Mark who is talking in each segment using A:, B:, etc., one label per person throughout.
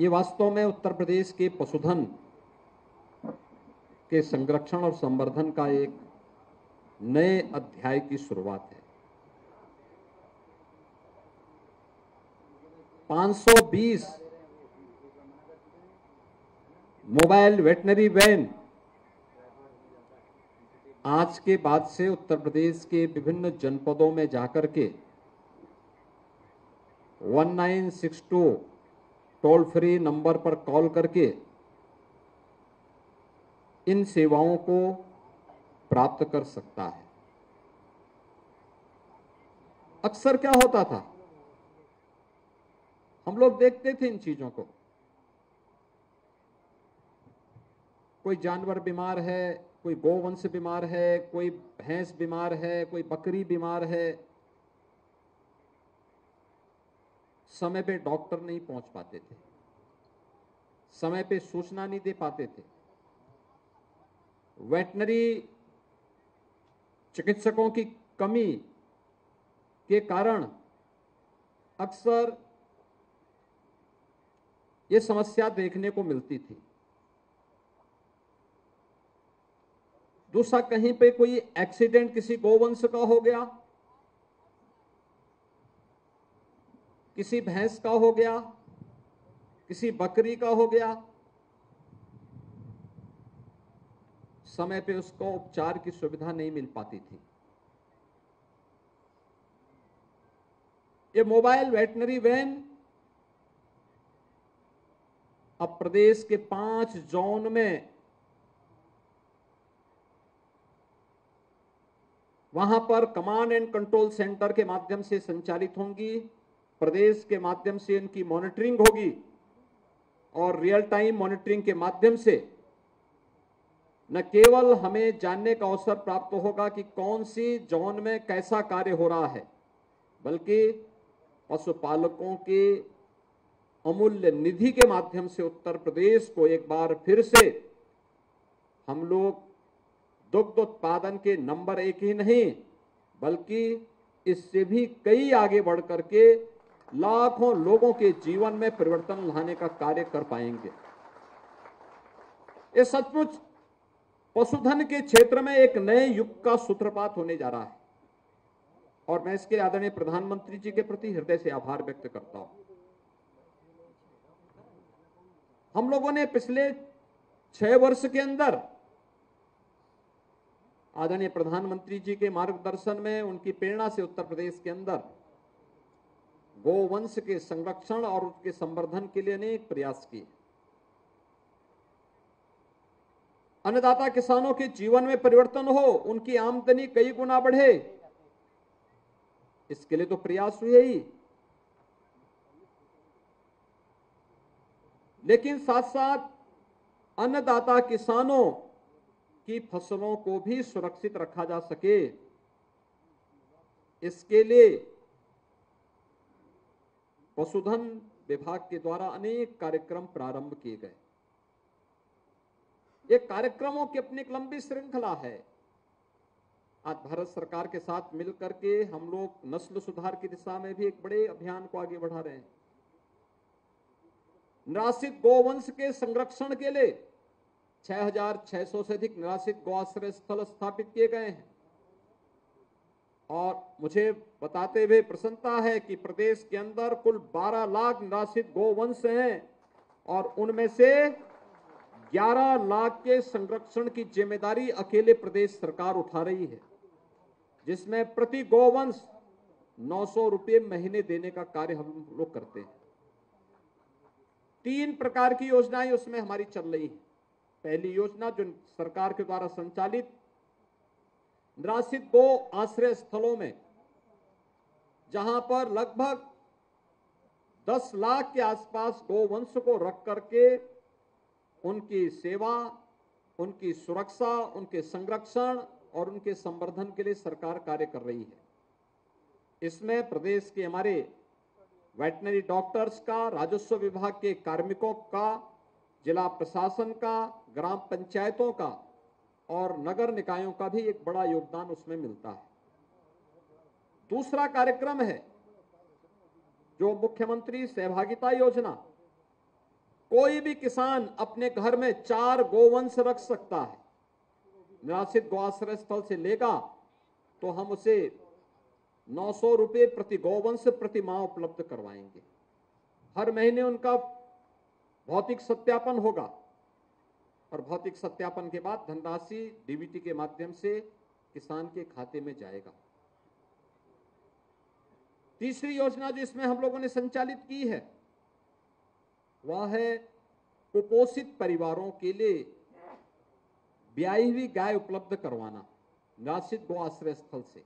A: ये वास्तव में उत्तर प्रदेश के पशुधन के संरक्षण और संवर्धन का एक नए अध्याय की शुरुआत है। 520 मोबाइल वेटनरी वैन आज के बाद से उत्तर प्रदेश के विभिन्न जनपदों में जाकर के 1962 टोल फ्री नंबर पर कॉल करके इन सेवाओं को प्राप्त कर सकता है। अक्सर क्या होता था? हम लोग देखते थे इन चीज़ों को। कोई जानवर बीमार है, कोई गोवंश बीमार है, कोई भैंस बीमार है, कोई बकरी बीमार है समय पे डॉक्टर नहीं पहुँच पाते थे। समय पे सूचना नहीं दे पाते थे। वेटनरी चिकित्सकों की कमी के कारण अक्सर ये समस्या देखने को मिलती थी। दूसरा, कहीं पे कोई एक्सीडेंट किसी गोवंश का हो गया किसी भैंस का हो गया, किसी बकरी का हो गया, समय पे उसको उपचार की सुविधा नहीं मिल पाती थी। ये मोबाइल वेटनरी वैन अब प्रदेश के पाँच जोन में वहाँ पर कमांड एंड कंट्रोल सेंटर के माध्यम से संचालित होंगी। प्रदेश के माध्यम से इनकी मॉनिटरिंग होगी और रियल टाइम मॉनिटरिंग के माध्यम से न केवल हमें जानने का अवसर प्राप्त होगा कि कौन सी जोन में कैसा कार्य हो रहा है, बल्कि पशुपालकों के अमूल्य निधि के माध्यम से उत्तर प्रदेश को एक बार फिर से हम लोग दुग्ध उत्पादन के नंबर एक ही नहीं, बल्कि इससे भी कई आगे बढ़ करके लाखों लोगों के जीवन में परिवर्तन लाने का कार्य कर पाएँगे। ये सचमुच पशुधन के क्षेत्र में एक नए युग का सूत्रपात होने जा रहा है। और मैं इसके आदरणीय प्रधानमंत्री जी के प्रति हृदय से आभार व्यक्त करता हूँ। हम लोगों ने पिछले छह वर्ष के अंदर आदरणीय प्रधानमंत्री जी के मार्गदर्शन में उनकी प्रेरणा से उत्तर प्रदेश के अंदर गोवंश के संरक्षण और उसके संवर्धन के लिए अनेक प्रयास किए। अन्नदाता किसानों के जीवन में परिवर्तन हो, उनकी आमदनी कई गुना बढ़े। इसके लिए तो प्रयास हुए ही। लेकिन साथ साथ अन्नदाता किसानों की फ़सलों को भी सुरक्षित रखा जा सके। इसके लिए पशुधन विभाग के द्वारा अनेक कार्यक्रम प्रारंभ किए गए। ये कार्यक्रमों की अपनी एक लंबी श्रृंखला है। आज भारत सरकार के साथ मिलकर के हम लोग नस्ल सुधार की दिशा में भी एक बड़े अभियान को आगे बढ़ा रहे हैं। निराशित गोवंश के संरक्षण के लिए 6,600 से अधिक निराशित गौआश्रय स्थल स्थापित किए गए हैं। और मुझे बताते हुए प्रसन्नता है कि प्रदेश के अंदर कुल 12 लाख निराशित गोवंश हैं और उनमें से 11 लाख के संरक्षण की ज़िम्मेदारी अकेले प्रदेश सरकार उठा रही है, जिसमें प्रति गोवंश नौ सौ रुपये महीने देने का कार्य हम लोग करते हैं। तीन प्रकार की योजनाएँ उसमें हमारी चल रही है। पहली योजना जो सरकार के द्वारा संचालित निराशित गो आश्रय स्थलों में, जहाँ पर लगभग 10 लाख के आसपास गोवंश को रख करके उनकी सेवा, उनकी सुरक्षा, उनके संरक्षण और उनके संवर्धन के लिए सरकार कार्य कर रही है। इसमें प्रदेश के हमारे वेटनरी डॉक्टर्स का, राजस्व विभाग के कार्मिकों का, जिला प्रशासन का, ग्राम पंचायतों का और नगर निकायों का भी एक बड़ा योगदान उसमें मिलता है। दूसरा कार्यक्रम है जो मुख्यमंत्री सहभागिता योजना। कोई भी किसान अपने घर में चार गोवंश रख सकता है। निराश्रित गौआश्रय स्थल से लेगा तो हम उसे नौ सौ रुपये प्रति गौवंश प्रति माह उपलब्ध करवाएँगे। हर महीने उनका भौतिक सत्यापन होगा। और भौतिक सत्यापन के बाद धनराशि डीबीटी के माध्यम से किसान के खाते में जाएगा। तीसरी योजना जो इसमें हम लोगों ने संचालित की है, वह है कुपोषित परिवारों के लिए ब्याई हुई गाय उपलब्ध करवाना निराश्रित गो आश्रय स्थल से।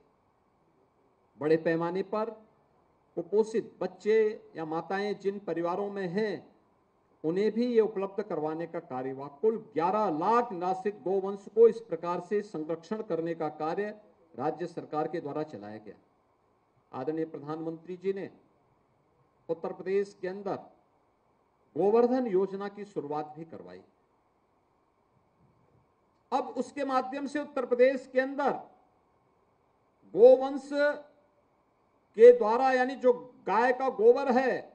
A: बड़े पैमाने पर कुपोषित बच्चे या माताएँ जिन परिवारों में हैं उन्हें भी ये उपलब्ध करवाने का कार्य हुआ। कुल 11 लाख निराश्रित गोवंश को इस प्रकार से संरक्षण करने का कार्य राज्य सरकार के द्वारा चलाया गया। आदरणीय प्रधानमंत्री जी ने उत्तर प्रदेश के अंदर गोवर्धन योजना की शुरुआत भी करवाई। अब उसके माध्यम से उत्तर प्रदेश के अंदर गोवंश के द्वारा यानी जो गाय का गोबर है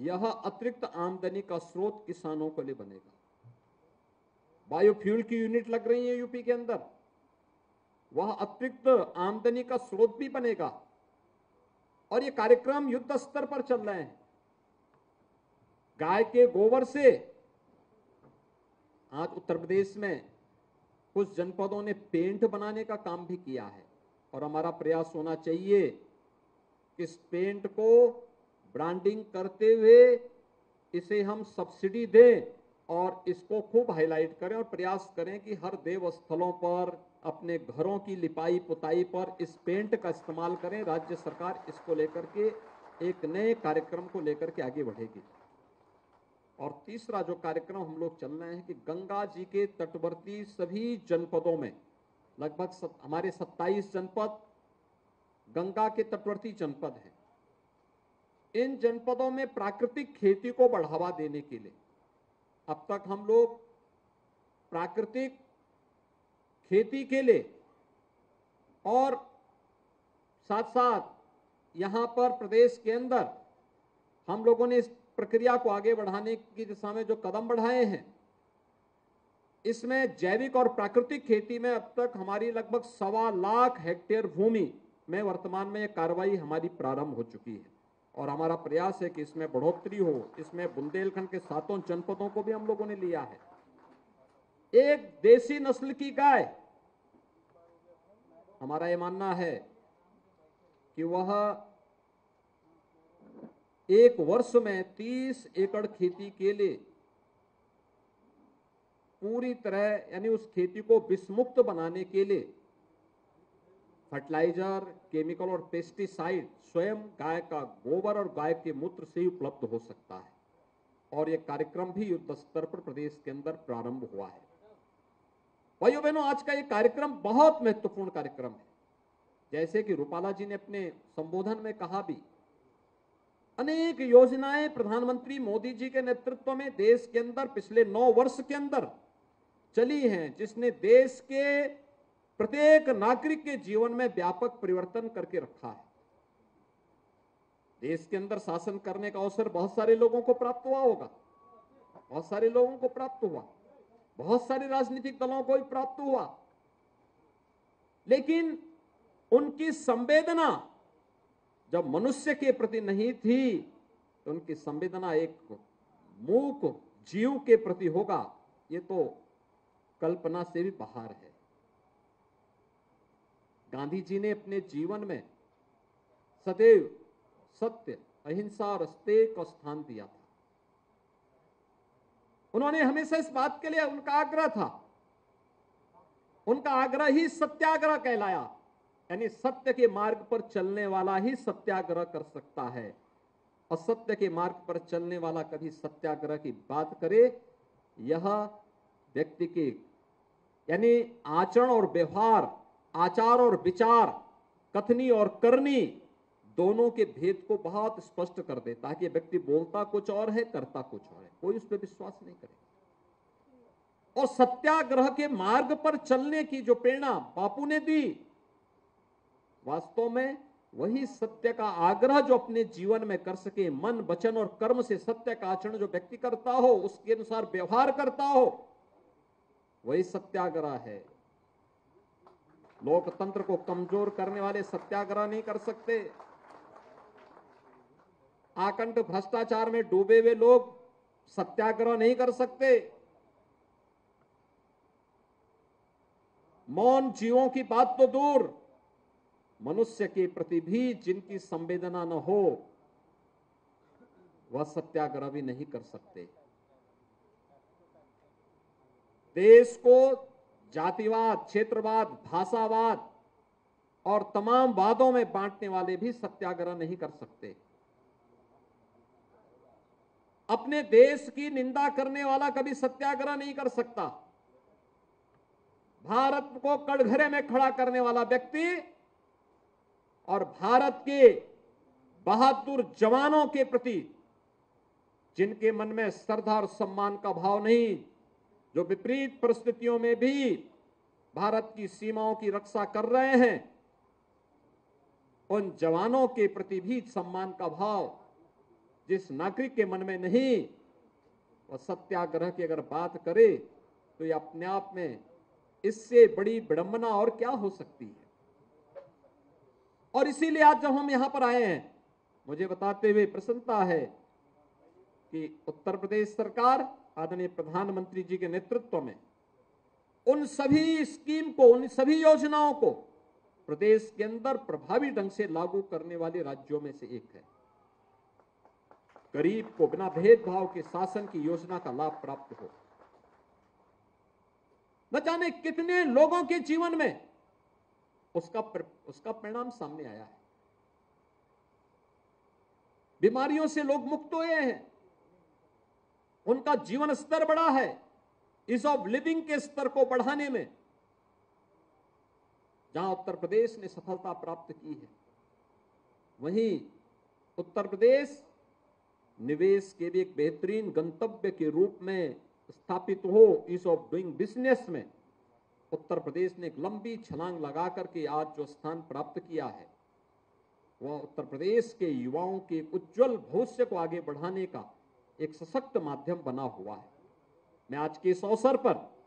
A: यह अतिरिक्त आमदनी का स्रोत किसानों के लिए बनेगा। बायोफ्यूल की यूनिट लग रही है यूपी के अंदर। वह अतिरिक्त आमदनी का स्रोत भी बनेगा। और ये कार्यक्रम युद्ध स्तर पर चल रहे हैं। गाय के गोबर से आज उत्तर प्रदेश में कुछ जनपदों ने पेंट बनाने का काम भी किया है। और हमारा प्रयास होना चाहिए कि इस पेंट को ब्रांडिंग करते हुए इसे हम सब्सिडी दें और इसको खूब हाईलाइट करें और प्रयास करें कि हर देव स्थलों पर, अपने घरों की लिपाई पुताई पर इस पेंट का इस्तेमाल करें। राज्य सरकार इसको लेकर के एक नए कार्यक्रम को लेकर के आगे बढ़ेगी। और तीसरा जो कार्यक्रम हम लोग चल रहे हैं कि गंगा जी के तटवर्ती सभी जनपदों में, लगभग हमारे 27 जनपद, गंगा के तटवर्ती जनपद हैं। इन जनपदों में प्राकृतिक खेती को बढ़ावा देने के लिए। अब तक हम लोग प्राकृतिक खेती के लिए और साथ साथ यहाँ पर प्रदेश के अंदर हम लोगों ने इस प्रक्रिया को आगे बढ़ाने की दिशा में जो कदम बढ़ाए हैं, इसमें जैविक और प्राकृतिक खेती में अब तक हमारी लगभग सवा लाख हेक्टेयर भूमि में वर्तमान में यह कार्रवाई हमारी प्रारंभ हो चुकी है। और हमारा प्रयास है कि इसमें बढ़ोतरी हो, इसमें बुंदेलखंड के सातों जनपदों को भी हम लोगों ने लिया है। एक देसी नस्ल की गाय, हमारा ये मानना है कि वह एक वर्ष में 30 एकड़ खेती के लिए पूरी तरह, यानी उस खेती को विषमुक्त बनाने के लिए फर्टिलाइज़र, केमिकल और पेस्टिसाइड स्वयं गाय का गोबर और गाय के मूत्र से उपलब्ध हो सकता है। और यह कार्यक्रम भी युद्ध स्तर पर प्रदेश के अंदर प्रारंभ हुआ है। भाइयों बहनों, आज का यह कार्यक्रम बहुत महत्वपूर्ण कार्यक्रम है। जैसे कि रूपाला जी ने अपने संबोधन में कहा भी, अनेक योजनाएँ प्रधानमंत्री मोदी जी के नेतृत्व में देश के अंदर पिछले नौ वर्ष के अंदर चली हैं, जिसने देश के प्रत्येक नागरिक के जीवन में व्यापक परिवर्तन करके रखा है। देश के अंदर शासन करने का अवसर बहुत सारे लोगों को प्राप्त हुआ होगा। बहुत सारे लोगों को प्राप्त हुआ। बहुत सारे राजनीतिक दलों को भी प्राप्त हुआ। लेकिन उनकी संवेदना जब मनुष्य के प्रति नहीं थी तो उनकी संवेदना एक मूक जीव के प्रति होगा। ये तो कल्पना से भी बाहर है। गांधी जी ने अपने जीवन में सदैव सत्य, अहिंसा और अस्ते को स्थान दिया था। उन्होंने हमेशा इस बात के लिए उनका आग्रह था। उनका आग्रह ही सत्याग्रह कहलाया। यानी सत्य के मार्ग पर चलने वाला ही सत्याग्रह कर सकता है। असत्य के मार्ग पर चलने वाला कभी सत्याग्रह की बात करे, यह व्यक्ति के, यानी आचरण और व्यवहार आचार और विचार, कथनी और करनी दोनों के भेद को बहुत स्पष्ट कर देता है कि व्यक्ति बोलता कुछ और है, करता कुछ और है। कोई उस पर विश्वास नहीं करे और सत्याग्रह के मार्ग पर चलने की जो प्रेरणा बापू ने दी, वास्तव में वही सत्य का आग्रह जो अपने जीवन में कर सके, मन, वचन और कर्म से सत्य का आचरण जो व्यक्ति करता हो, उसके अनुसार व्यवहार करता हो, वही सत्याग्रह है। लोकतंत्र को कमज़ोर करने वाले सत्याग्रह नहीं कर सकते। आकंठ भ्रष्टाचार में डूबे हुए लोग सत्याग्रह नहीं कर सकते। मौन जीवों की बात तो दूर। मनुष्य के प्रति भी जिनकी संवेदना न हो, वह सत्याग्रह भी नहीं कर सकते। देश को जातिवाद, क्षेत्रवाद, भाषावाद और तमाम वादों में बांटने वाले भी सत्याग्रह नहीं कर सकते। अपने देश की निंदा करने वाला कभी सत्याग्रह नहीं कर सकता। भारत को कड़घरे में खड़ा करने वाला व्यक्ति और भारत के बहादुर जवानों के प्रति जिनके मन में श्रद्धा और सम्मान का भाव नहीं जो विपरीत परिस्थितियों में भी भारत की सीमाओं की रक्षा कर रहे हैं, उन जवानों के प्रति भी सम्मान का भाव जिस नागरिक के मन में नहीं, वह सत्याग्रह की अगर बात करे तो ये अपने आप में इससे बड़ी विडंबना और क्या हो सकती है? और इसीलिए आज जब हम यहाँ पर आए हैं, मुझे बताते हुए प्रसन्नता है कि उत्तर प्रदेश सरकार आदरणीय प्रधानमंत्री जी के नेतृत्व में, उन सभी स्कीम को, उन सभी योजनाओं को प्रदेश के अंदर प्रभावी ढंग से लागू करने वाले राज्यों में से एक है। गरीब को बिना भेदभाव के शासन की योजना का लाभ प्राप्त हो। न जाने कितने लोगों के जीवन में उसका उसका परिणाम सामने आया है। बीमारियों से लोग मुक्त हुए हैं। उनका जीवन स्तर बढ़ा है इस ऑफ़ लिविंग के स्तर को बढ़ाने में। जहाँ उत्तर प्रदेश ने सफलता प्राप्त की है, वहीं उत्तर प्रदेश निवेश के भी एक बेहतरीन गंतव्य के रूप में स्थापित हो इस ऑफ़ डूइंग बिज़नेस में। उत्तर प्रदेश ने एक लंबी छलांग लगा करके आज जो स्थान प्राप्त किया है, वह उत्तर प्रदेश के युवाओं के उज्जवल भविष्य को आगे बढ़ाने का एक सशक्त माध्यम बना हुआ है। मैं आज के इस अवसर पर